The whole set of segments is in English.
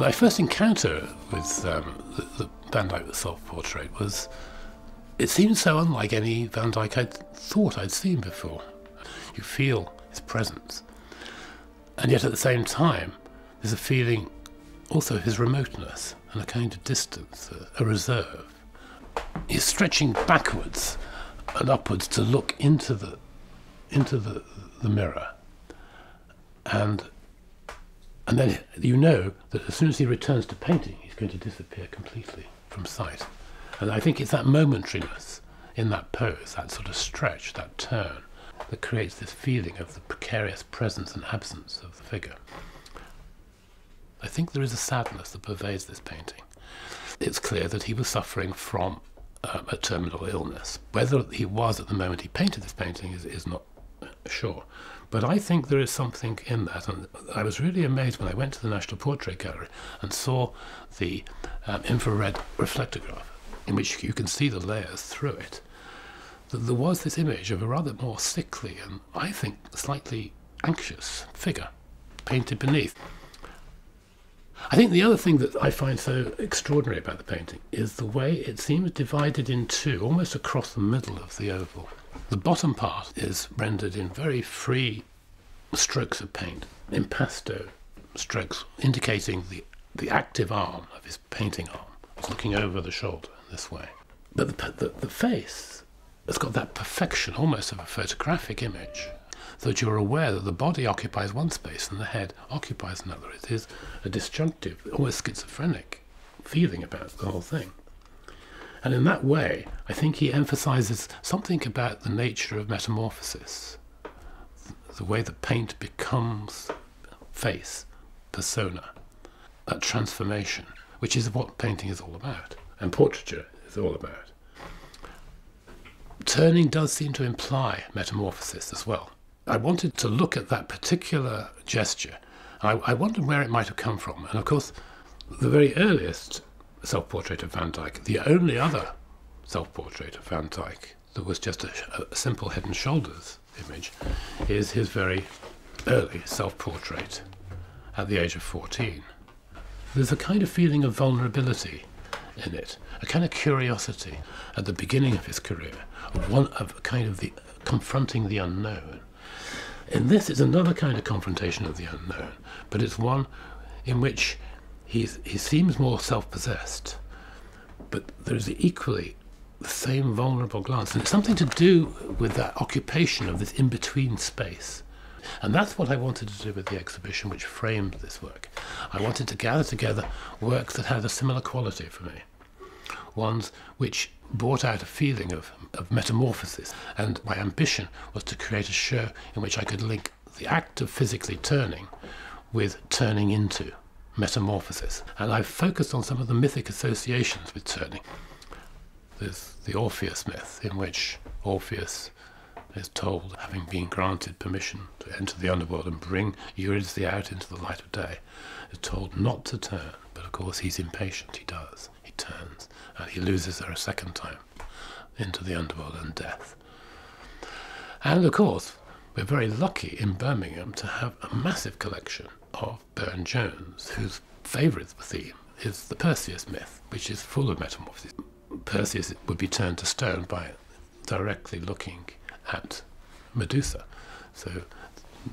My first encounter with um, the, the Van Dyck self-portrait was, it seemed so unlike any Van Dyck I'd thought I'd seen before. You feel his presence. And yet at the same time, there's a feeling also his remoteness and a kind of distance, a, a reserve. He's stretching backwards and upwards to look into the into the, the mirror. And and then you know that as soon as he returns to painting, he's going to disappear completely from sight. And I think it's that momentariness in that pose, that sort of stretch, that turn, that creates this feeling of the precarious presence and absence of the figure. I think there is a sadness that pervades this painting. It's clear that he was suffering from um, a terminal illness. Whether he was at the moment he painted this painting is, is not sure. But I think there is something in that, and I was really amazed when I went to the National Portrait Gallery and saw the um, infrared reflectograph, in which you can see the layers through it. That there was this image of a rather more sickly and, I think, slightly anxious figure painted beneath. I think the other thing that I find so extraordinary about the painting is the way it seems divided in two, almost across the middle of the oval. The bottom part is rendered in very free strokes of paint, impasto strokes, indicating the, the active arm of his painting arm, looking over the shoulder this way. But the, the, the face has got that perfection, almost of a photographic image, that you're aware that the body occupies one space and the head occupies another. It is a disjunctive, almost schizophrenic feeling about the whole thing. And in that way, I think he emphasizes something about the nature of metamorphosis, the way that paint becomes face, persona, that transformation, which is what painting is all about, and portraiture is all about. Turning does seem to imply metamorphosis as well. I wanted to look at that particular gesture. I, I wondered where it might have come from. And of course, the very earliest self portrait of Van Dyck, the only other self portrait of Van Dyck that was just a, a simple head and shoulders image, is his very early self portrait at the age of 14. There's a kind of feeling of vulnerability in it, a kind of curiosity at the beginning of his career, of one of kind of the confronting the unknown. In this is another kind of confrontation of the unknown, but it's one in which he's, he seems more self-possessed, but there's equally the same vulnerable glance, and it's something to do with that occupation of this in-between space. And that's what I wanted to do with the exhibition which framed this work. I wanted to gather together works that had a similar quality for me, ones which brought out a feeling of, of metamorphosis. And my ambition was to create a show in which I could link the act of physically turning with turning into metamorphosis. And I've focused on some of the mythic associations with turning. There's the Orpheus myth, in which Orpheus is told, having been granted permission to enter the underworld and bring Eurydice out into the light of day, is told not to turn, but of course he's impatient, he does. He turns, and he loses her a second time into the underworld and death. And of course, we're very lucky in Birmingham to have a massive collection of Burne Jones, whose favourite theme is the Perseus myth, which is full of metamorphosis. Perseus would be turned to stone by directly looking at Medusa. So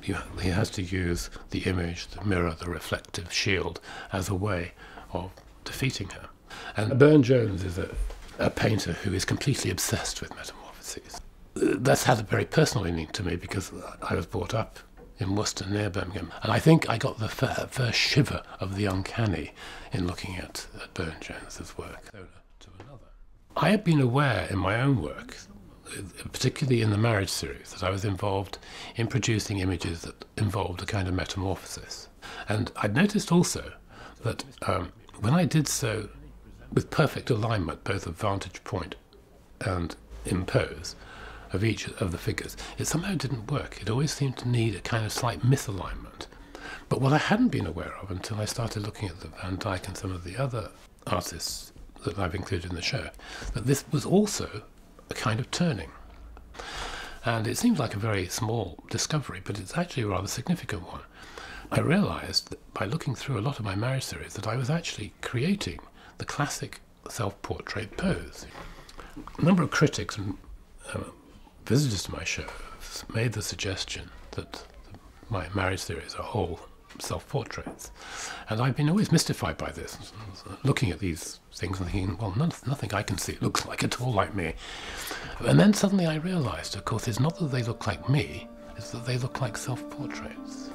he has to use the image, the mirror, the reflective shield as a way of defeating her. And Burne Jones is a, a painter who is completely obsessed with metamorphoses. That's had a very personal meaning to me because I was brought up in Worcester near Birmingham. And I think I got the first shiver of the uncanny in looking at, at Burne Jones's work. I had been aware in my own work, particularly in the marriage series, that I was involved in producing images that involved a kind of metamorphosis. And I'd noticed also that um, when I did so with perfect alignment, both of vantage point and impose of each of the figures, it somehow didn't work. It always seemed to need a kind of slight misalignment. But what I hadn't been aware of until I started looking at the Van Dyck and some of the other artists that I've included in the show, that this was also a kind of turning. And it seems like a very small discovery, but it's actually a rather significant one. I realized that by looking through a lot of my marriage series that I was actually creating the classic self portrait pose. A number of critics and uh, visitors to my show made the suggestion that my marriage series are all self portraits. And I've been always mystified by this, looking at these things and thinking, well, none, nothing I can see looks like at all like me. And then suddenly I realized, of course, it's not that they look like me, it's that they look like self portraits.